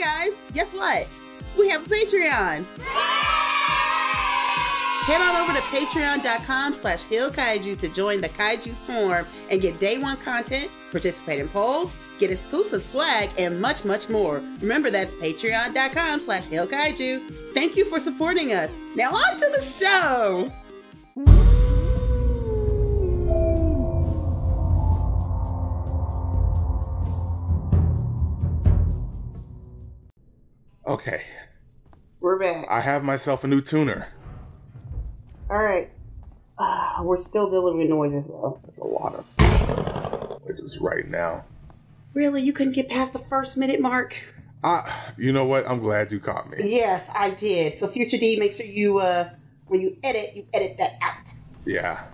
guys, guess what? We have a Patreon. Head on over to patreon.com slash heelkaiju to join the Kaiju Swarm and get day one content, participate in polls, get exclusive swag, and much, much more. Remember, that's patreon.com slash heelkaiju. Thank you for supporting us. Now on to the show. Okay, We're back. I have myself a new tuner. All right. Ah, we're still delivering noises though. That's a lot of noises right now. Really? You couldn't get past the first minute mark? Ah, you know what? I'm glad you caught me. Yes, I did. So future D, make sure you uh when you edit, you edit that out. Yeah.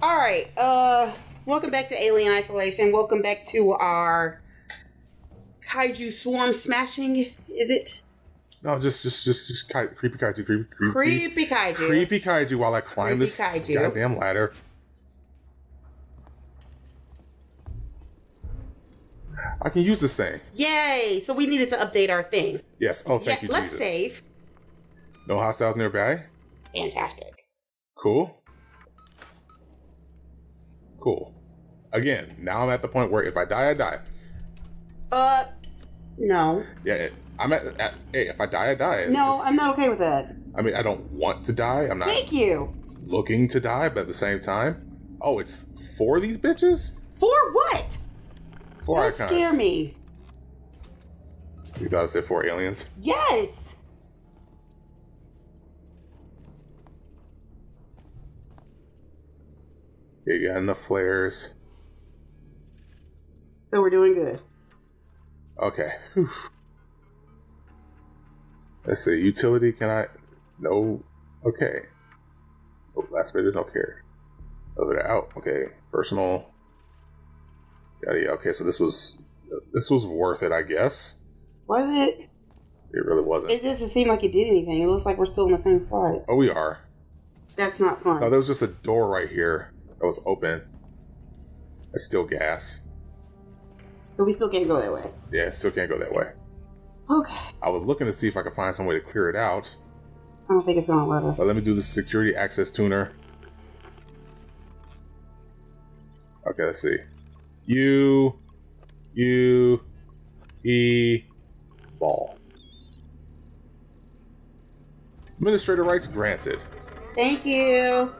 All right. Uh welcome back to Alien Isolation. Welcome back to our kaiju swarm smashing, is it? No, just, just, just, just ki- creepy kaiju, creepy, creepy, Creepy kaiju. creepy kaiju. While I climb Creepy this kaiju. goddamn ladder. I can use this thing. Yay! So we needed to update our thing. Yes. Oh, thank yeah, you, let's Jesus. save. No hostiles nearby. Fantastic. Cool. Cool. Again, now I'm at the point where if I die, I die. Uh no. Yeah, I'm at, at hey, if I die, I die. It's No, just- I'm not okay with that. I mean, I don't want to die. I'm not Thank you. looking to die, but at the same time, oh, it's for these bitches. For what? Four Don't icons. scare me. You thought I said four aliens? Yes. You got enough flares. So we're doing good. Okay. Whew. Let's see. Utility. Can I? No. Okay. Oh, last bit is no care. Over there out. Okay. Personal. Yada yada. Okay, so this was this was worth it, I guess. Was it? It really wasn't. It doesn't seem like it did anything. It looks like we're still in the same spot. oh, we are. That's not fun. No, there was just a door right here that was open. It's still gas. So we still can't go that way. Yeah, still can't go that way. Okay. I was looking to see if I could find some way to clear it out. I don't think it's gonna let us. But let me do the security access tuner. Okay, let's see. U U E ball. Administrator rights granted. Thank you.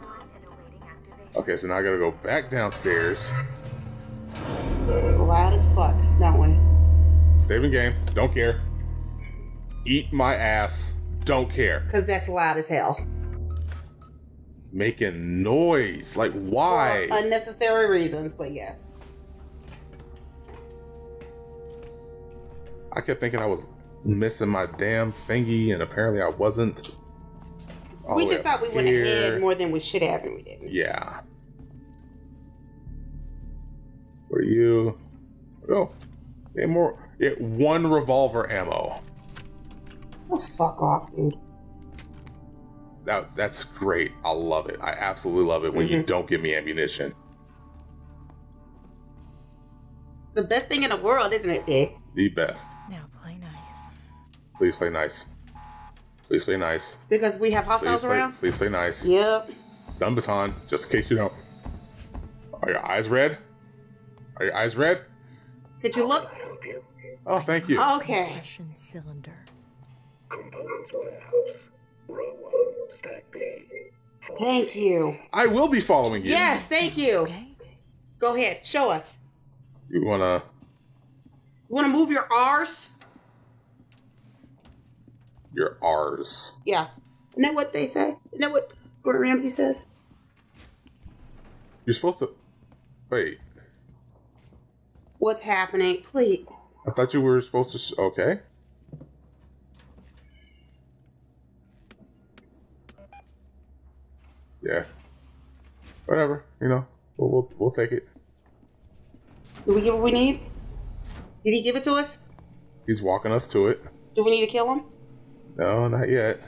Okay, so now I gotta go back downstairs. Loud as fuck, don't we? Saving game. Don't care. Eat my ass. Don't care. Because that's loud as hell. Making noise. Like, why? For unnecessary reasons, but yes. I kept thinking I was missing my damn thingy, and apparently I wasn't. We just thought we went here. ahead more than we should have, and we didn't. Yeah. For you. Oh. Yeah, more. Yeah, one revolver ammo. Oh, fuck off, dude. That, that's great. I love it. I absolutely love it when you Mhm. don't give me ammunition. It's the best thing in the world, isn't it, Dick? The best. Now play nice. Please play nice. Please play nice. Because we have Please hostiles play, around? please play nice. Yep. Done baton, just in case you don't. Are your eyes red? Are your eyes red? Could you look? Oh, thank you. Okay. Russian cylinder. Components warehouse. Row one, stack B. Thank you. I will be following you. Yes, thank you. Okay. Go ahead, show us. You wanna? You want to move your R's? Your R's. Yeah. Isn't that what they say? Isn't that what Gordon Ramsay says? You're supposed to. Wait. What's happening? Please. I thought you were supposed to. Sh- okay. Yeah. Whatever. You know, we'll we'll, we'll take it. Do we get what we need? Did he give it to us? He's walking us to it. Do we need to kill him? No, not yet.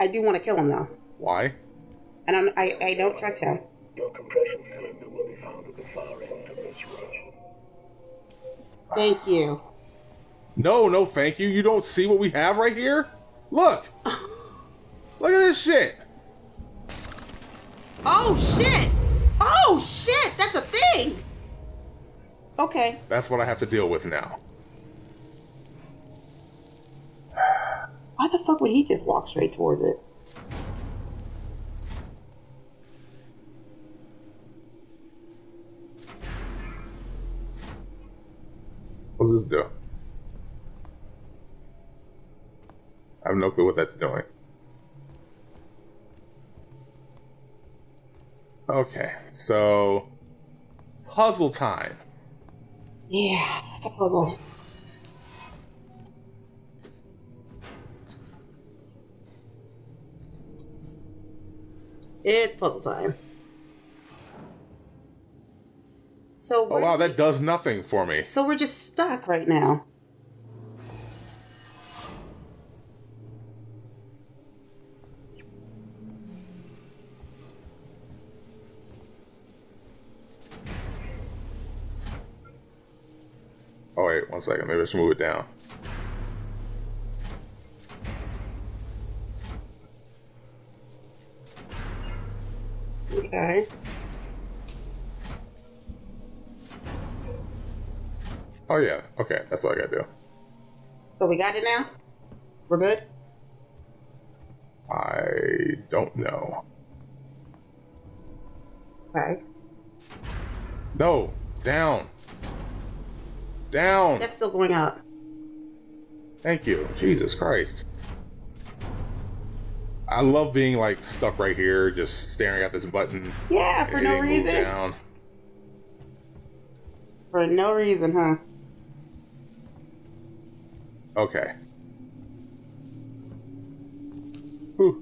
I do want to kill him though. Why? And I'm, I I don't trust him. Your compression Thank you. No, no, thank you. You don't see what we have right here? Look! Look at this shit! Oh shit! Oh shit! That's a thing! Okay. That's what I have to deal with now. Why the fuck would he just walk straight towards it? This do? I have no clue what that's doing. Okay, so puzzle time. Yeah, it's a puzzle. It's puzzle time. So Oh wow, that does nothing for me. so we're just stuck right now. Oh wait, one second. Maybe I should move it down. Okay. Oh yeah, okay, that's what I gotta do. So we got it now? We're good? I don't know. Okay. No, down. Down. That's still going up. Thank you. Jesus Christ. I love being like stuck right here, just staring at this button. Yeah, for no reason. Down. For no reason, huh? Okay. Whew.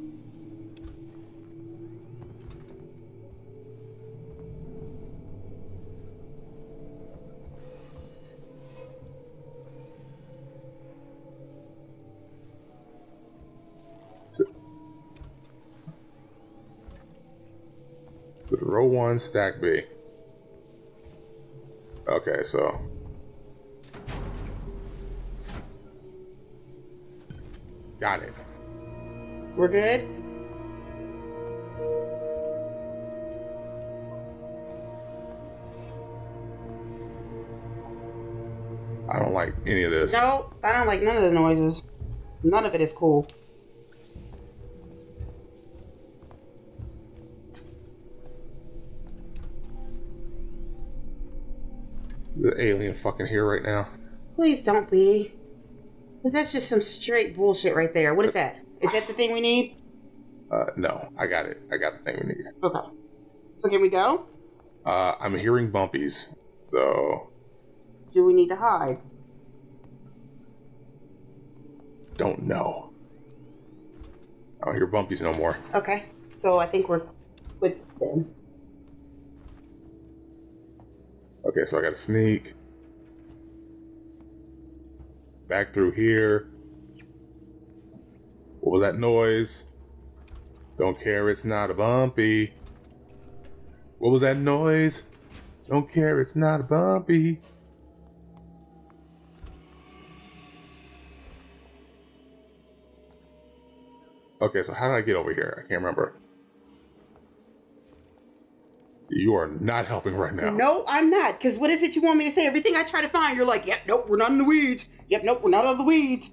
To the row one, stack B. Okay, so got it. We're good? I don't like any of this. No, I don't like none of the noises. None of it is cool. The alien fucking here right now. Please don't be. Because that's just some straight bullshit right there. What is that? Is that the thing we need? Uh, no, I got it. I got the thing we need. Okay. So can we go? Uh, I'm hearing bumpies, so Do we need to hide? don't know. I don't hear bumpies no more. Okay. So I think we're with them. Okay, so I got to sneak back through here. What was that noise? Don't care, it's not a bumpy. What was that noise? Don't care, it's not a bumpy. Okay, so how did I get over here? I can't remember. You are not helping right now. No, I'm not. Because what is it you want me to say? Everything I try to find, you're like, yep, nope, we're not in the weeds. Yep, nope, we're not in the weeds.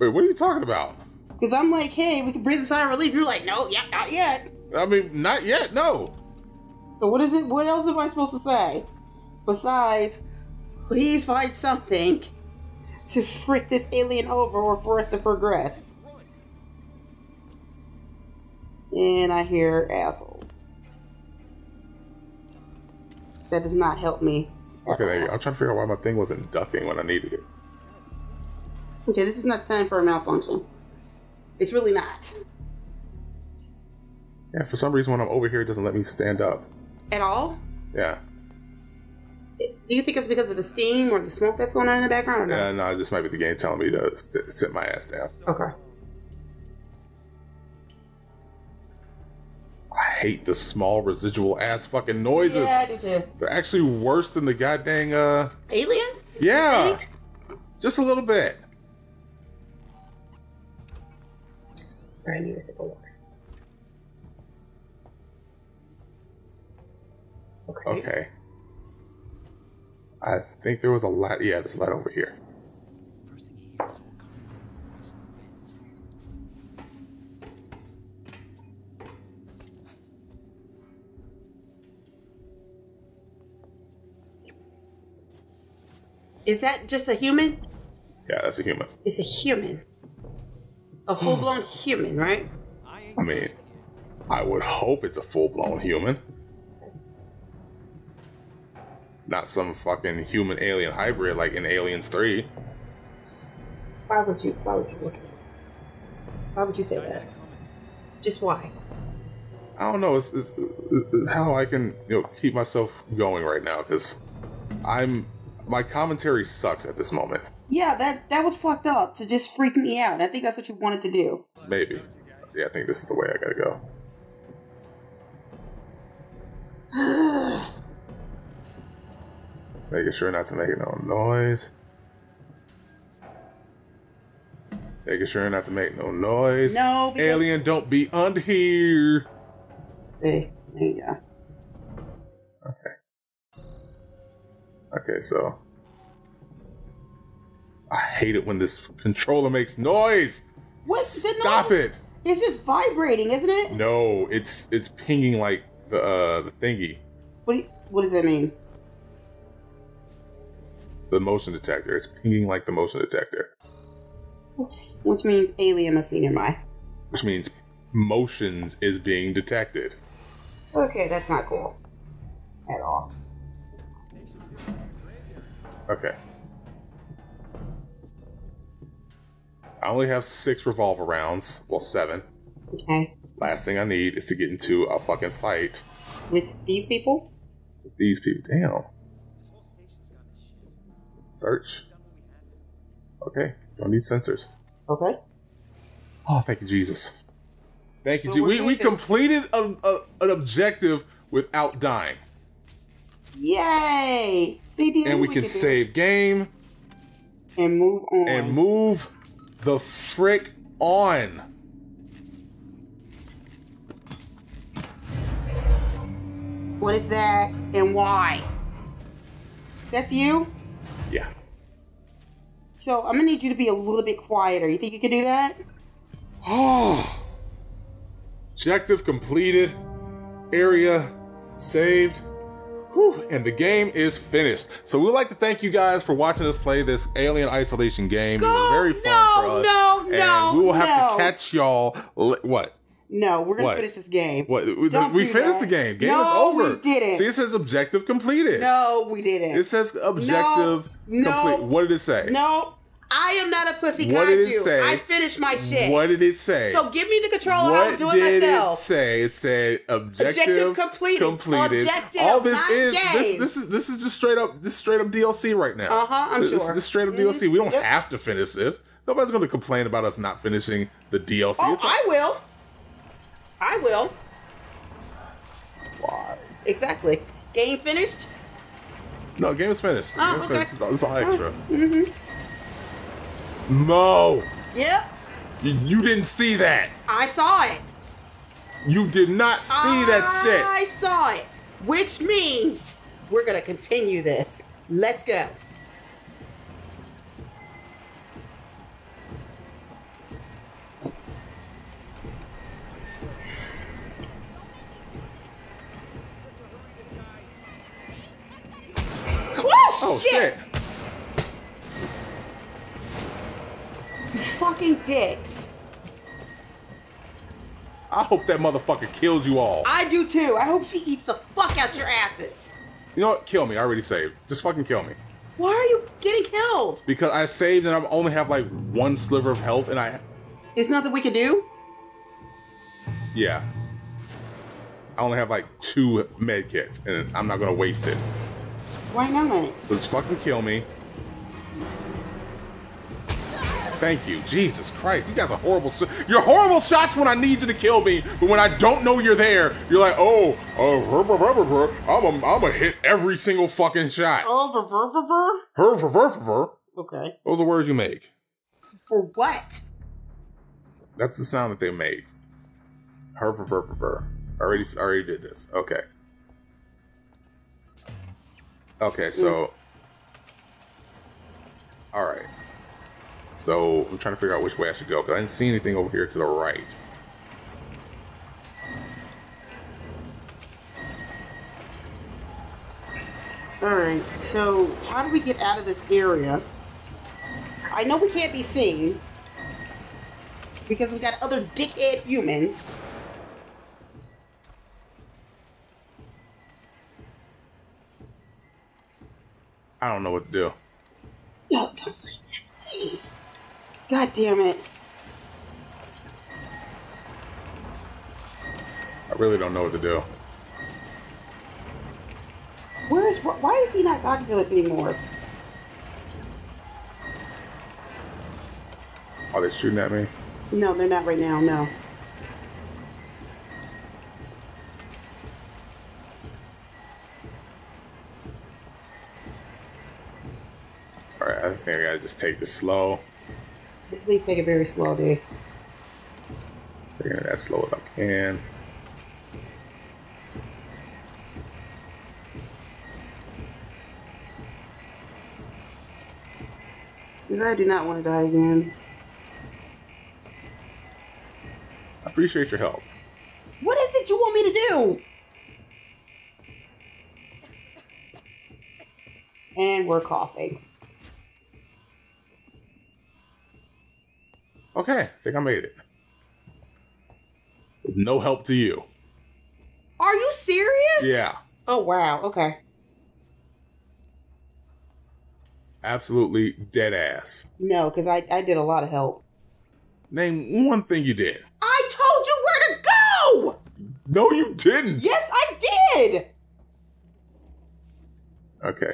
Wait, what are you talking about? Because I'm like, hey, we can breathe a sigh of relief. You're like, no, yep, not yet. I mean, not yet, no. So what is it? What else am I supposed to say? Besides, please find something to frick this alien over or for us to progress. And I hear assholes. That does not help me. Okay, there you go. I'm trying to figure out why my thing wasn't ducking when I needed it. Okay, this is not time for a malfunction. It's really not. Yeah, for some reason when I'm over here, it doesn't let me stand up. At all? Yeah. Do you think it's because of the steam or the smoke that's going on in the background or no? Yeah, no, this might be the game telling me to sit my ass down. Okay. Hate the small residual ass fucking noises. Yeah, I do too. They're actually worse than the goddamn, uh, Alien? yeah. Just a little bit. Sorry, I need a sip of water. Okay. Okay. I think there was a lot. Yeah, there's a lot over here. Is that just a human? Yeah, that's a human. It's a human. A full blown human, right? I mean, I would hope it's a full blown human. Not some fucking human alien hybrid like in Aliens 3. Why would you? Why would you? Why would you say that? Just why? I don't know. It's, it's, it's how I can you know keep myself going right now because I'm my commentary sucks at this moment. Yeah, that that was fucked up to just freak me out. I think that's what you wanted to do. Maybe. Yeah, I think this is the way I gotta go. Making sure not to make no noise. Making sure not to make no noise. No, because- Alien, don't be under here. See, there you go. Okay, so. I hate it when this controller makes noise. What? Stop noise- it. It's just vibrating, isn't it? No, it's it's pinging like the uh, the thingy, What? Do you, what does that mean? the motion detector. It's pinging like the motion detector, Which means alien must be nearby. which means motions is being detected. Okay, that's not cool at all. Okay. I only have six revolver rounds. Well, seven. Okay, Last thing I need is to get into a fucking fight with these people. with these people. Damn. Search. Okay. Don't need sensors. Okay. Oh, thank you, Jesus. Thank you, So Je- we're We, we completed a, a, an objective without dying. Yay! See, do you know And we what can do? save game and move on. and move the frick on. What is that and why? That's you? Yeah. So I'm gonna need you to be a little bit quieter. You think you can do that? Oh. Objective completed. Area saved. Whew, and the game is finished. So we'd like to thank you guys for watching us play this Alien Isolation game. it was very fun No, for us. no, and no, we will have no. to catch y'all. What? No, we're gonna What? finish this game. What? We, Don't we finished that. the game. Game no, is over. We didn't. See, it says objective completed. no, we didn't. It says objective No, complete. no. What did it say? no, I am not a pussy What did it say? I finished my shit. What did it say? So give me the controller. what I'll do it did myself. it say? It said objective, Objective completed. completed. Objective, All this is this, game. this is this is just straight up this straight up DLC right now. Uh-huh, I'm this, sure. This is straight up Mhm. DLC. We don't Yep. have to finish this. Nobody's going to complain about us not finishing the DLC. Oh, I will. I will. why? Exactly. Game finished. No, game is finished. Oh, game is okay. finished. It's all, it's all extra. Mm-hmm. No, Yep. you, didn't see that. I saw it. You did not see that shit. I saw it. Which means we're gonna continue this. Let's go. Oh shit! shit. Fucking dicks. I hope that motherfucker kills you all. I do too. I hope she eats the fuck out your asses. You know what? Kill me. I already saved. Just fucking kill me. Why are you getting killed? Because I saved and I only have like one sliver of health and I There's nothing we can do? yeah. I only have like two med kits and I'm not gonna waste it. Why not? Just fucking kill me. Thank you. Jesus Christ. You guys are horrible. You're horrible shots when I need you to kill me, but when I don't know you're there, you're like, oh, uh, her, her, her, her, I'm a, I'm a hit every single fucking shot. Oh, ver, ver, ver, ver. Her, her, her, her, her. Okay. Those are words you make. For what? That's the sound that they make. Her, her, her, her, her. Already, already did this. Okay. Okay, so. All right. So I'm trying to figure out which way I should go because I didn't see anything over here to the right. Alright, so how do we get out of this area? I know we can't be seen. Because we've got other dickhead humans. I don't know what to do. God damn it. I really don't know what to do. Where's why is he not talking to us anymore? Are they shooting at me? No, they're not right now, no. All right, I think I gotta just take this slow. Please take it very slow, dude. Taking it as slow as I can. Because I do not want to die again. I appreciate your help. What is it you want me to do? And we're coughing. Okay, I think I made it. No help to you. Are you serious? Yeah, Oh wow. Okay. absolutely dead ass. No, because I, I did a lot of help. Name one thing you did. I told you where to go! No, you didn't. Yes, I did! Okay.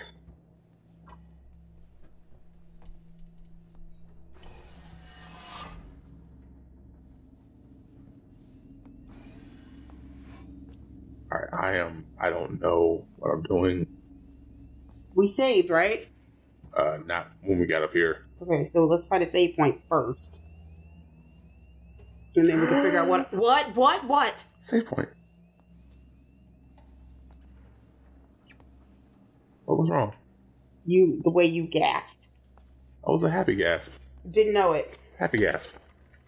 I am I don't know what I'm doing. We saved, right? Uh not when we got up here. Okay, so let's find a save point first. And then we can figure out what what what what Save point. What was wrong? you the way you gasped. I was a happy gasp. Didn't know it. Happy gasp.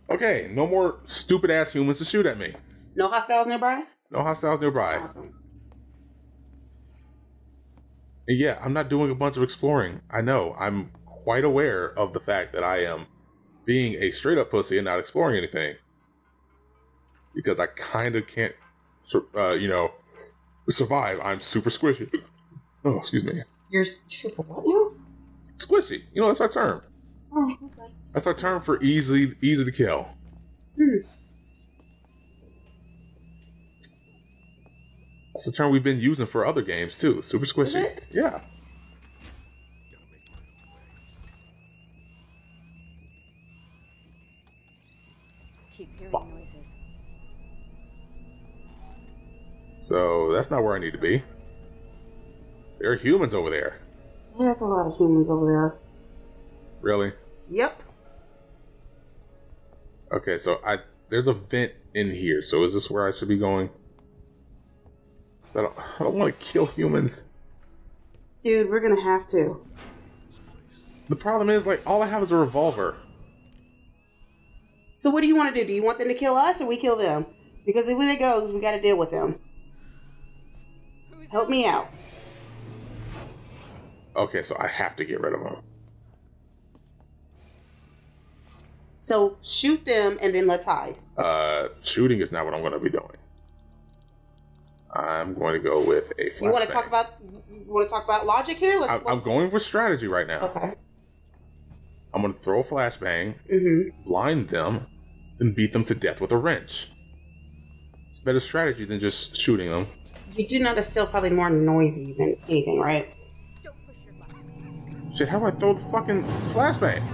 Okay, no more stupid ass humans to shoot at me. No hostiles nearby? No hostiles nearby. Awesome. And yeah, I'm not doing a bunch of exploring. I know. I'm quite aware of the fact that I am being a straight up pussy and not exploring anything. Because I kind of can't, uh, you know, survive. I'm super squishy. Oh, excuse me. You're super what you? Squishy. You know, that's our term. Oh, okay. That's our term for easy, easy to kill. Hmm. That's the term we've been using for other games too. Super squishy. it? Yeah. Keep hearing Fuck. noises. So that's not where I need to be. There are humans over there. Yeah, that's a lot of humans over there. Really? Yep. Okay, so I there's a vent in here. So is this where I should be going? I don't, I don't want to kill humans. Dude, we're gonna have to. The problem is, like, all I have is a revolver. So what do you want to do? Do you want them to kill us or we kill them? Because if it goes, we gotta deal with them. Help me out. Okay, so I have to get rid of them. So shoot them and then let's hide. Uh, shooting is not what I'm going to be doing. I'm going to go with a flashbang. You want to talk about? You want to talk about logic here? Let's. I'm, I'm going for strategy right now. Okay. I'm going to throw a flashbang, Mm-hmm. blind them, and beat them to death with a wrench. It's better strategy than just shooting them. You do know that's still probably more noisy than anything, right? Don't push your luck. Shit, how do I throw the fucking flashbang?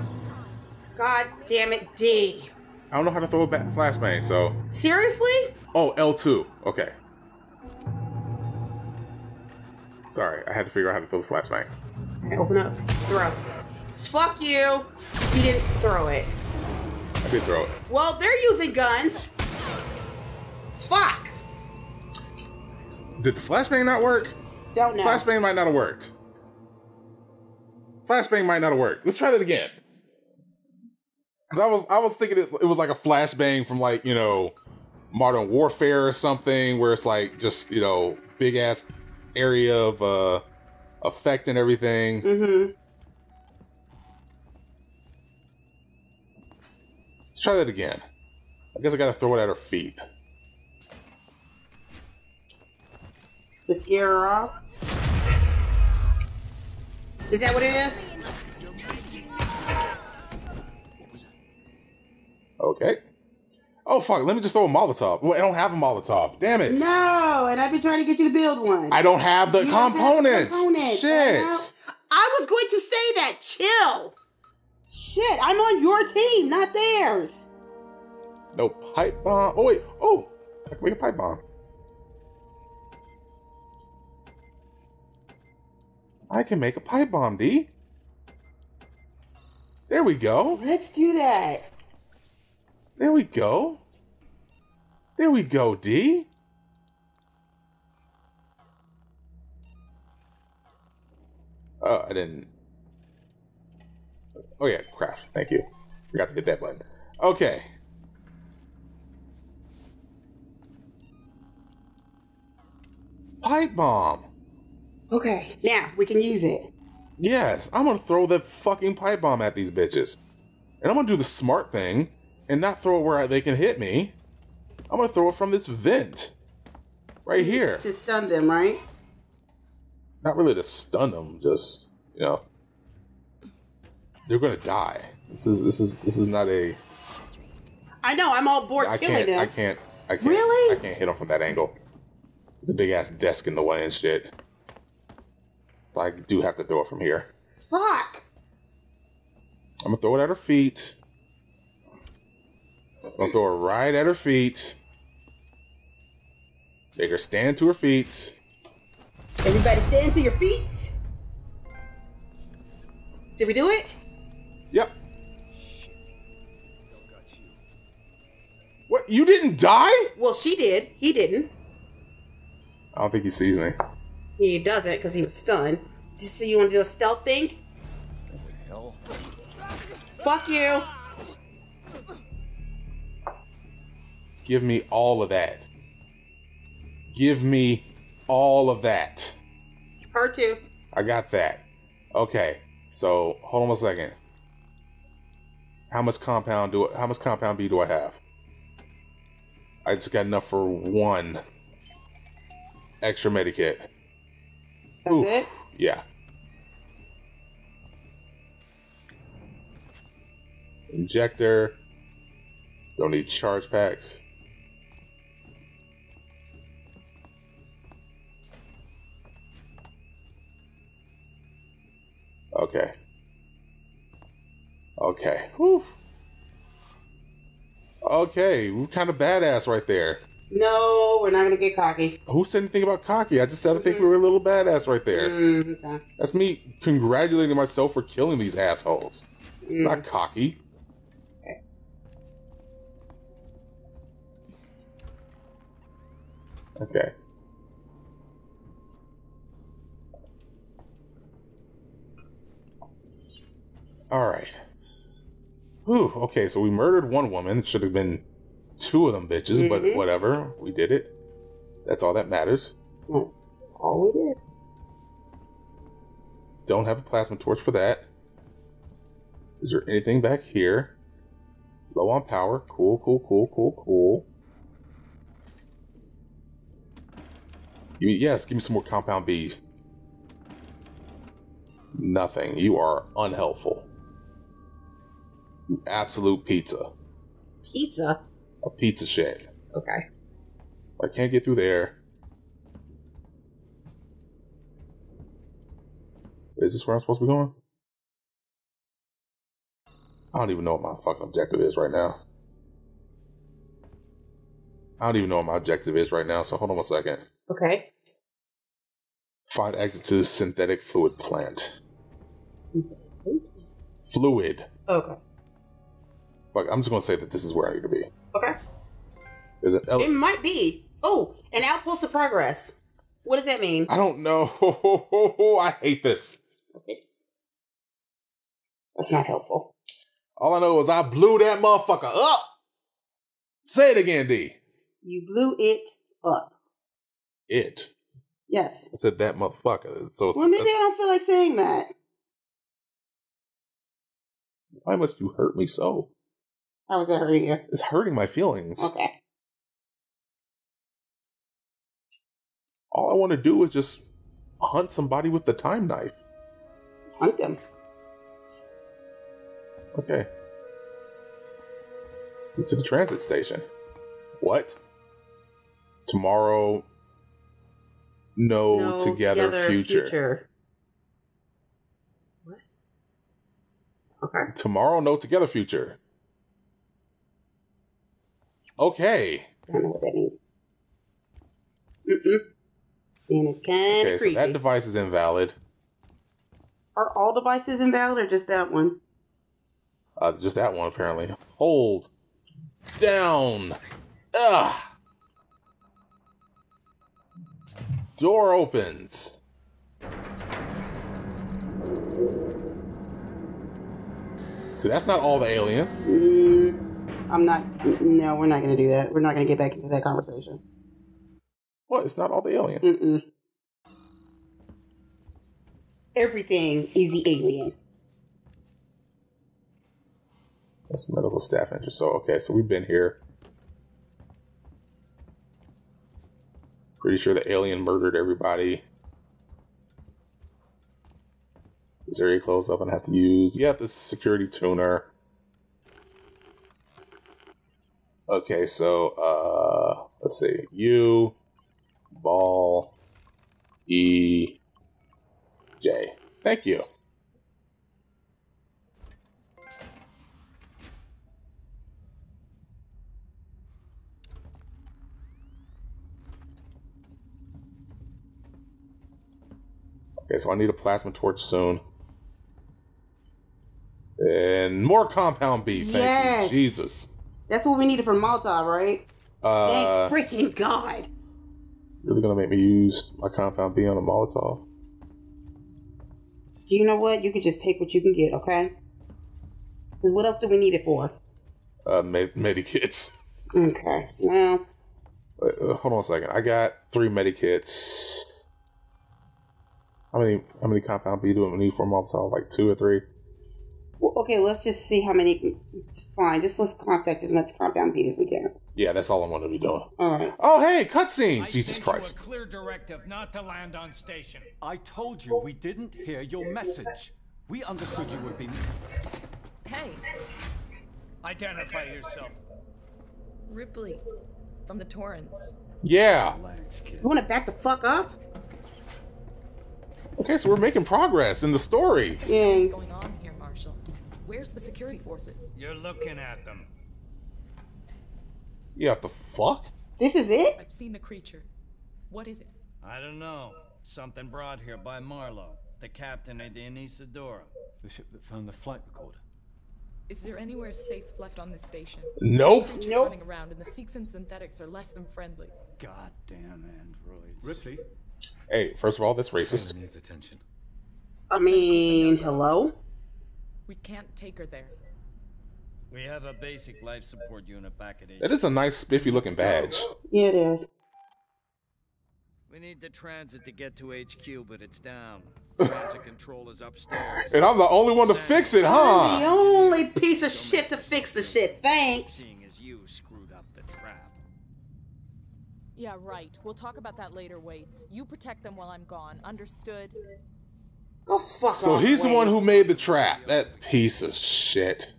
God damn it, D. I don't know how to throw a ba- flashbang, so. Seriously? Oh, L2. Okay. Sorry, I had to figure out how to throw the flashbang. Okay, open up. Throw. Fuck you. You didn't throw it. I did throw it. Well, they're using guns. Fuck. Did the flashbang not work? Don't know. Flashbang might not have worked. Flashbang might not have worked. Let's try that again. Cause I was I was thinking it, it was like a flashbang from like you know Modern Warfare or something where it's like just you know big ass area of uh effect and everything. Mm-hmm. Let's try that again. I guess I gotta throw it at her feet. To scare her off. Is that what it is? Okay. Oh fuck! Let me just throw a Molotov. Well, I don't have a Molotov. Damn it! No, and I've been trying to get you to build one. I don't have the don't have the components. components. Shit. I. I was going to say that. Chill. Shit, I'm on your team, not theirs. No pipe bomb. Oh wait. Oh, I can make a pipe bomb. I can make a pipe bomb, D. There we go. Let's do that. There we go. There we go, D. Oh, I didn't. Oh yeah, craft. Thank you. Forgot to hit that button. Okay. Pipe bomb. Okay, now we can use it. Yes, I'm gonna throw the fucking pipe bomb at these bitches. And I'm gonna do the smart thing and not throw it where they can hit me. I'm gonna throw it from this vent. Right here. To stun them, right? Not really to stun them, just, you know. They're gonna die. This is this is this is not a I know, I'm all bored I killing can't them. I can't I can't Really? I can't hit them from that angle. There's a big ass desk in the way and shit. So I do have to throw it from here. Fuck. I'm gonna throw it at her feet. I'm gonna throw it right at her feet. Make her stand to her feet. Everybody stand to your feet. Did we do it? Yep. What? You didn't die? Well, she did. He didn't. I don't think he sees me. He doesn't because he was stunned. Just so you want to do a stealth thing? What the Hell. Fuck you. Give me all of that. Give me all of that. Her too. I got that. Okay. So hold on a second. How much compound do I, how much compound B do I have? I just got enough for one extra medikit. That's Oof. it. Yeah. Injector. Don't need charge packs. Okay. Okay. Whew. Okay, we're kind of badass right there. No, we're not gonna get cocky. Who said anything about cocky? I just said I think we were a little badass right there. Mm, okay. That's me congratulating myself for killing these assholes. It's Mm. not cocky. Okay. All right. Whew. Okay, so we murdered one woman. It should have been two of them bitches, but Mhm. whatever. We did it. That's all that matters. That's all we did. Don't have a plasma torch for that. Is there anything back here? Low on power. Cool, cool, cool, cool, cool. Give me, yes, give me some more compound Bs. Nothing. You are unhelpful. Absolute pizza. Pizza. A pizza shed. Okay. I can't get through there. Is this where I'm supposed to be going? I don't even know what my fucking objective is right now. I don't even know what my objective is right now, so hold on one second. Okay. Find exit to synthetic fluid plant. fluid. Okay. Like I'm just gonna say that this is where I need to be. Okay. There's an ele- It might be. Oh, an outpost of progress. What does that mean? I don't know. I hate this. Okay. That's not helpful. All I know is I blew that motherfucker up. Say it again, D. You blew it up. It. Yes. I said that motherfucker. So Well, maybe I don't feel like saying that. why must you hurt me so? How was that hurting you? It's hurting my feelings. Okay. All I want to do is just hunt somebody with the time knife. Hunt them. Okay. Get to the transit station. What? Tomorrow. No, No, together, future. What? Okay. Tomorrow, no together future. Okay. I don't know what that means. Mm-mm. And it's kind Okay, of so that device is invalid. Are all devices invalid or just that one? Uh, just that one, apparently. Hold. Down. Ugh. Door opens. See, that's not all the alien. I'm not. No, we're not going to do that. We're not going to get back into that conversation. What? It's not all the alien. Mm-mm. Everything is the alien. That's medical staff interest. So, okay, so we've been here. Pretty sure the alien murdered everybody. This area closed up and I have to use. Yeah, this security tuner. Okay, so uh let's see. U ball E J. Thank you. Okay, so I need a plasma torch soon. And more compound B, thank Yes. you. Jesus. That's what we needed for Molotov, right? Uh Thank freaking God. really gonna make me use my compound B on a Molotov. You know what? You can just take what you can get, okay? Because what else do we need it for? Uh med- medikits. Okay. Well, Wait, uh, hold on a second. I got three medikits. How many how many compound B do we need for a Molotov? Like two or three? Well, okay, let's just see how many. Fine, just let's contact as much compound beat as we can. Yeah, that's all I'm gonna be doing. All right. Oh hey, cutscene! Jesus Christ. A clear directive not to land on station. I told you we didn't hear your message. We understood you were being. Hey, Identify yourself. Ripley, from the Torrens. Yeah. Relax. You want to back the fuck up? Okay, so we're making progress in the story. Yeah. Where's the security forces? You're looking at them. Yeah, what the fuck? This is it? I've seen the creature. What is it? I don't know. Something brought here by Marlowe, the captain of the Anesidora. The ship that found the flight recorder. Is there anywhere safe left on this station? Nope. Creatures Nope. running around, and the Seegson synthetics are less than friendly. Goddamn androids. Ripley, Hey, first of all, that's racist. needs attention. I mean, hello? We can't take her there. We have a basic life support unit back at H. That is a nice spiffy looking badge. Yeah, it is. We need the transit to get to HQ, but it's down. Transit control is upstairs. And I'm the only one to fix it, huh? I'm The only piece of shit to fix the shit. Thanks. Seeing as you screwed up the trap. Yeah, right. We'll talk about that later, Waits. You protect them while I'm gone. Understood? Go fuck So off. he's the one who made the trap. That piece of shit.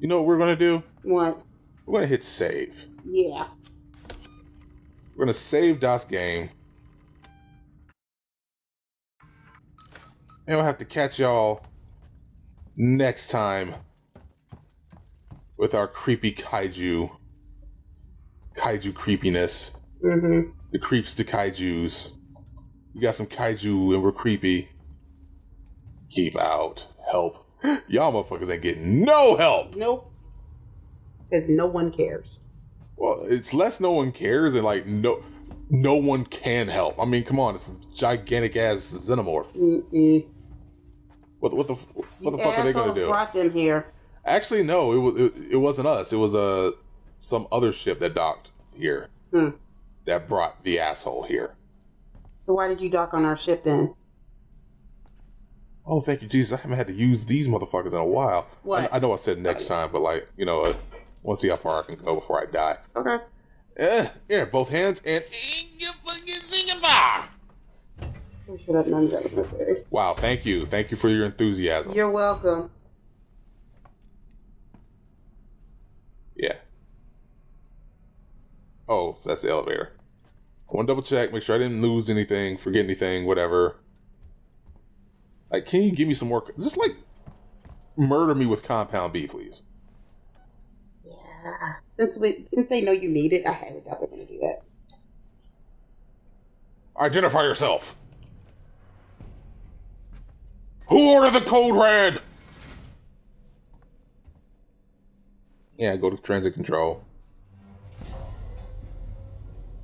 You know what we're gonna do? What? We're gonna hit save. Yeah. We're gonna save DOS game. And we'll have to catch y'all next time with our creepy kaiju. Kaiju creepiness. Mm-hmm. The creeps to kaijus. We got some kaiju and we're creepy. Keep out. help. Y'all motherfuckers ain't getting no help. Nope. Because no one cares. Well, it's less no one cares and like no no one can help. I mean, come on, it's a gigantic ass xenomorph. Mm-mm. What what the what the You fuck are they gonna do? brought them here. Actually, no, it was it, it wasn't us. It was uh, some other ship that docked here Hmm. that brought the asshole here. So why did you dock on our ship then? Oh, thank you, Jesus! I haven't had to use these motherfuckers in a while. What? I, I know I said next time, but like you know, I want to see how far I can go before I die. Okay. Eh, yeah, both hands and. Shut up, none that was. Wow, thank you, thank you for your enthusiasm. You're welcome. Yeah. Oh, so that's the elevator. I want to double check, make sure I didn't lose anything, forget anything, whatever. Like, can you give me some more? Just like murder me with Compound B, please. Yeah. Since we since they know you need it, I highly doubt they're gonna do that. Identify yourself. Who ordered the code red? Yeah, go to transit control.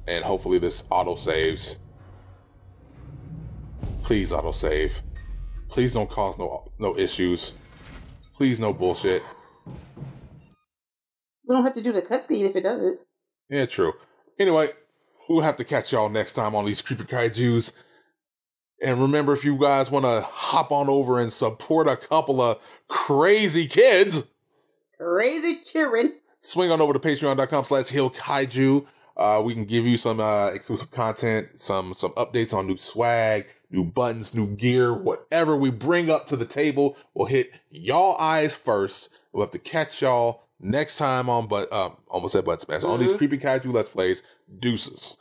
And hopefully this auto saves. Please auto save. Please don't cause no no issues. Please no bullshit. We don't have to do the cutscene if it doesn't. Yeah, true. Anyway, we'll have to catch y'all next time on these Kreepy Kaijus. And remember, if you guys want to hop on over and support a couple of crazy kids, Crazy cheering. swing on over to patreon.com slash heelkaiju. Uh, we can give you some uh, exclusive content, some some updates on new swag, new buttons, new gear, whatever we bring up to the table We'll hit y'all eyes first. We'll have to catch y'all next time on but um almost said butt smash on these Kreepy Kaiju Let's Plays. Deuces.